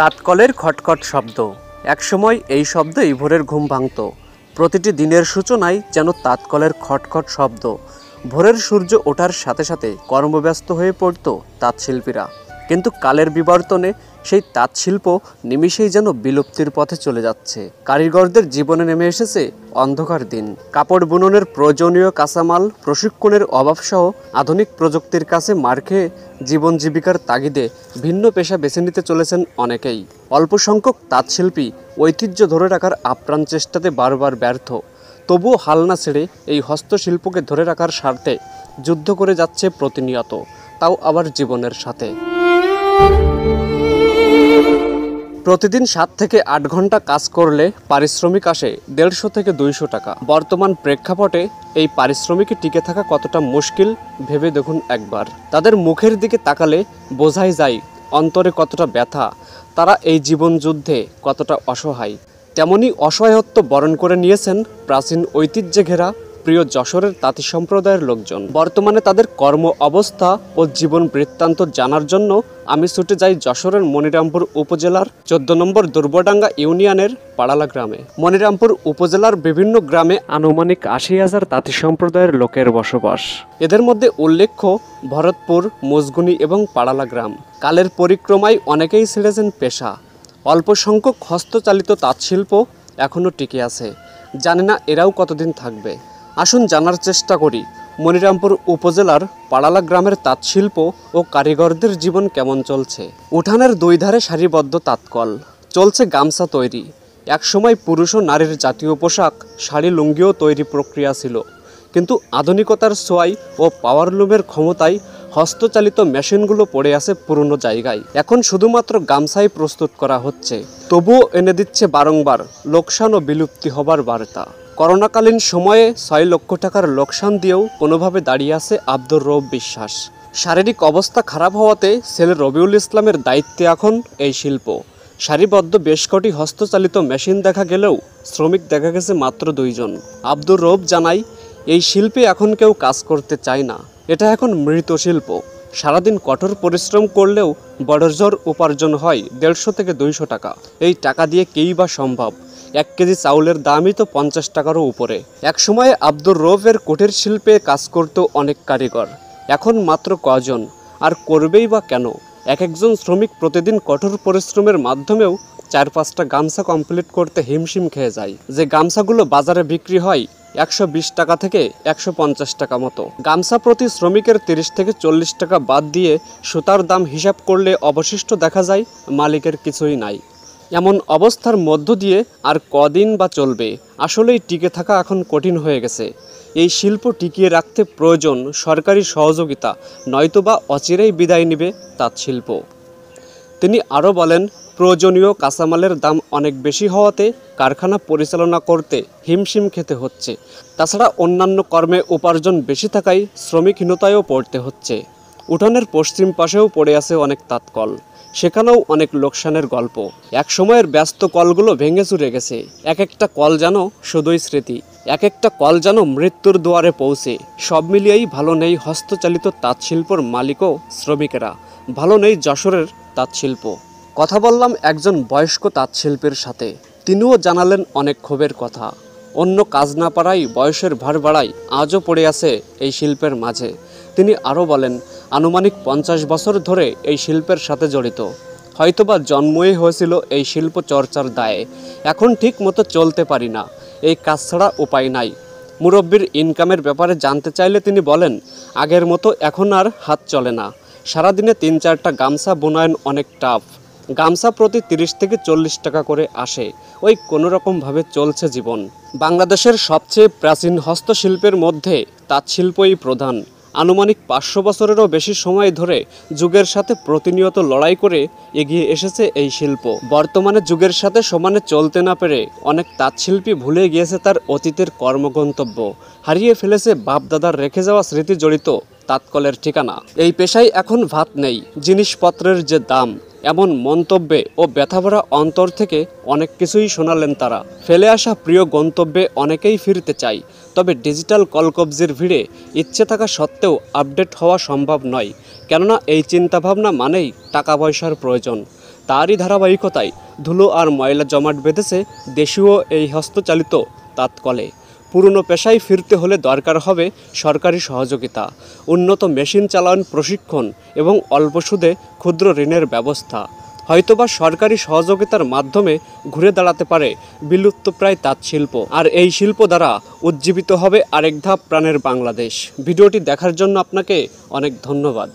তাৎকলের খটখট শব্দ। একসময় এই শব্দেই ভোরের ঘুম ভাঙত। প্রতিটি দিনের সূচনায় যেন তাৎকলের খটখট শব্দ। ভোরের সূর্য ওঠার সাথে সাথে কর্মব্যস্ত হয়ে পড়ত তাঁতশিল্পীরা। কিন্তু কালের বিবর্তনে সেই তাঁত শিল্প নিমিষেই যেন বিলুপ্তির পথে চলে যাচ্ছে। কারিগরদের জীবনে নেমে এসেছে অন্ধকার দিন। কাপড় বুননের প্রয়োজনীয় কাঁচামাল, প্রশিক্ষণের অভাবসহ আধুনিক প্রযুক্তির কাছে মার খেয়ে জীবন জীবিকার তাগিদে ভিন্ন পেশা বেছে নিতে চলেছেন অনেকেই। অল্প সংখ্যক তাঁতশিল্পী ঐতিহ্য ধরে রাখার আপ্রাণ চেষ্টাতে বারবার ব্যর্থ। তবুও হাল না ছেড়ে এই হস্তশিল্পকে ধরে রাখার স্বার্থে যুদ্ধ করে যাচ্ছে প্রতিনিয়ত, তাও আবার জীবনের সাথে। প্রতিদিন সাত থেকে আট ঘণ্টা কাজ করলে পারিশ্রমিক আসে দেড়শো থেকে দুইশো টাকা। বর্তমান প্রেক্ষাপটে এই পারিশ্রমিকে টিকে থাকা কতটা মুশকিল ভেবে দেখুন একবার। তাদের মুখের দিকে তাকালে বোঝাই যায় অন্তরে কতটা ব্যথা, তারা এই জীবন যুদ্ধে কতটা অসহায়। তেমনই অসহায়ত্ব বরণ করে নিয়েছেন প্রাচীন ঐতিহ্যে ঘেরা প্রিয় যশোরের তাঁতি সম্প্রদায়ের লোকজন। বর্তমানে তাদের কর্ম অবস্থা ও জীবন বৃত্তান্ত জানার জন্য আমি ছুটে যাই যশোরের মনিরামপুর উপজেলার চোদ্দ নম্বর দুর্বডাঙ্গা ইউনিয়নের পাড়ালা গ্রামে। মনিরামপুর উপজেলার বিভিন্ন গ্রামে আনুমানিক আশি হাজার তাঁতি সম্প্রদায়ের লোকের বসবাস। এদের মধ্যে উল্লেখ্য ভরতপুর, মুজগুনি এবং পাড়ালা গ্রাম। কালের পরিক্রমায় অনেকেই ছেড়েছেন পেশা। অল্প সংখ্যক হস্তচালিত তাঁতশিল্প এখনও টিকে আছে। জানে না এরাও কতদিন থাকবে। আসুন জানার চেষ্টা করি। মনিরামপুর উপজেলার পাড়ালা গ্রামের তাঁতশিল্প ও কারিগরদের জীবন কেমন চলছে? উঠানের দুই ধারে সারিবদ্ধ তাঁতকল। চলছে গামছা তৈরি। একসময় পুরুষ ও নারীর জাতীয় পোশাক, শাড়ি, লুঙ্গিও তৈরি প্রক্রিয়া ছিল। কিন্তু আধুনিকতার সোয়াই ও পাওয়ার লুমের ক্ষমতায় হস্তচালিত মেশিনগুলো পড়ে আছে পুরনো জায়গায়। এখন শুধুমাত্র গামছাই প্রস্তুত করা হচ্ছে। তবুও এনে দিচ্ছে বারংবার। লোকসান ও বিলুপ্তি হবার বার্তা। করোনাকালীন সময়ে ছয় লক্ষ টাকার লোকসান দিয়েও কোনোভাবে দাঁড়িয়ে আছে আব্দুর রব বিশ্বাস। শারীরিক অবস্থা খারাপ হওয়াতে ছেলে রবিউল ইসলামের দায়িত্বে এখন এই শিল্প। সারিবদ্ধ বেশ কটি হস্তচালিত মেশিন দেখা গেলেও শ্রমিক দেখা গেছে মাত্র দুইজন। আব্দুর রব জানাই এই শিল্পে এখন কেউ কাজ করতে চায় না। এটা এখন মৃত শিল্প। সারাদিন কঠোর পরিশ্রম করলেও বড়জোর উপার্জন হয় দেড়শো থেকে দুইশো টাকা। এই টাকা দিয়ে কেই বা সম্ভব? এক কেজি চাউলের দামই তো পঞ্চাশ টাকারও উপরে। একসময় আব্দুর রৌফের কুটির শিল্পে কাজ করত অনেক কারিগর। এখন মাত্র কজন। আর করবেই বা কেন? এক একজন শ্রমিক প্রতিদিন কঠোর পরিশ্রমের মাধ্যমেও চার পাঁচটা গামছা কমপ্লিট করতে হিমশিম খেয়ে যায়। যে গামছাগুলো বাজারে বিক্রি হয়, একশো বিশ টাকা থেকে একশো পঞ্চাশ টাকা মতো। গামছা প্রতি শ্রমিকের তিরিশ থেকে চল্লিশ টাকা বাদ দিয়ে সুতার দাম হিসাব করলে অবশিষ্ট দেখা যায়, মালিকের কিছুই নাই। এমন অবস্থার মধ্য দিয়ে আর কদিন বা চলবে। আসলেই টিকে থাকা এখন কঠিন হয়ে গেছে। এই শিল্প টিকিয়ে রাখতে প্রয়োজন সরকারি সহযোগিতা, নয়তোবা অচিরেই বিদায় নেবে তাঁত শিল্প। তিনি আরও বলেন, প্রয়োজনীয় কাঁচামালের দাম অনেক বেশি হওয়াতে কারখানা পরিচালনা করতে হিমশিম খেতে হচ্ছে। তাছাড়া অন্যান্য কর্মে উপার্জন বেশি থাকায় শ্রমিকহীনতায়ও পড়তে হচ্ছে। উঠানের পশ্চিম পাশেও পড়ে আছে অনেক তাৎকল সেখানেও অনেক লোকসানের গল্প। এক সময়ের ব্যস্ত কলগুলো ভেঙে চুরে গেছে। এক একটা কল যেন শুধুই স্মৃতি। এক একটা কল যেন মৃত্যুর দুয়ারে পৌঁছে। সব মিলিয়েই ভালো নেই হস্তচালিত তাঁতশিল্পর মালিক ও শ্রমিকেরা। ভালো নেই যশোরের তাঁতশিল্প। কথা বললাম একজন বয়স্ক তাঁতশিল্পীর সাথে। তিনিও জানালেন অনেক ক্ষোভের কথা। অন্য কাজ না পারাই বয়সের ভার বাড়াই আজও পড়ে আছে এই শিল্পের মাঝে। তিনি আরও বলেন আনুমানিক পঞ্চাশ বছর ধরে এই শিল্পের সাথে জড়িত। হয়তোবা জন্মই হয়েছিল এই শিল্প চর্চার দায়ে। এখন ঠিক মতো চলতে পারি না। এই কাজ ছাড়া উপায় নাই। মুরব্বীর ইনকামের ব্যাপারে জানতে চাইলে তিনি বলেন, আগের মতো এখন আর হাত চলে না। সারাদিনে তিন চারটা গামছা, বোনায়ন অনেক টাফ। গামছা প্রতি তিরিশ থেকে চল্লিশ টাকা করে আসে। ওই কোনো রকমভাবে চলছে জীবন। বাংলাদেশের সবচেয়ে প্রাচীন হস্তশিল্পের মধ্যে তাঁতশিল্পই প্রধান। আনুমানিক পাঁচশো বছরেরও বেশি সময় ধরে যুগের সাথে প্রতিনিয়ত লড়াই করে এগিয়ে এসেছে এই শিল্প। বর্তমানে যুগের সাথে সমানে চলতে না পেরে অনেক তাঁতশিল্পী ভুলে গিয়েছে তার অতীতের কর্মগন্তব্য। হারিয়ে ফেলেছে বাপদাদার রেখে যাওয়া স্মৃতি জড়িত তাঁতকলের ঠিকানা। এই পেশায় এখন ভাত নেই, জিনিসপত্রের যে দাম এমন মন্তব্যে ও ব্যথাভরা অন্তর থেকে অনেক কিছুই শোনালেন তারা। ফেলে আসা প্রিয় গন্তব্যে অনেকেই ফিরতে চাই তবে ডিজিটাল কলকবজির ভিড়ে ইচ্ছে থাকা সত্ত্বেও আপডেট হওয়া সম্ভব নয়, কেননা এই চিন্তাভাবনা মানেই টাকা পয়সার প্রয়োজন। তারই ধারাবাহিকতায় ধুলো আর ময়লা জমাট বেঁধেছে দেশীয় এই হস্তচালিত তাঁতকলে। পুরনো পেশায় ফিরতে হলে দরকার হবে সরকারি সহযোগিতা, উন্নত মেশিন চালান প্রশিক্ষণ এবং অল্প সুদে ক্ষুদ্র ঋণের ব্যবস্থা। হয়তোবা সরকারি সহযোগিতার মাধ্যমে ঘুরে দাঁড়াতে পারে বিলুপ্তপ্রায় তাঁত শিল্প। আর এই শিল্প দ্বারা উজ্জীবিত হবে আরেক ধাপ প্রাণের বাংলাদেশ। ভিডিওটি দেখার জন্য আপনাকে অনেক ধন্যবাদ।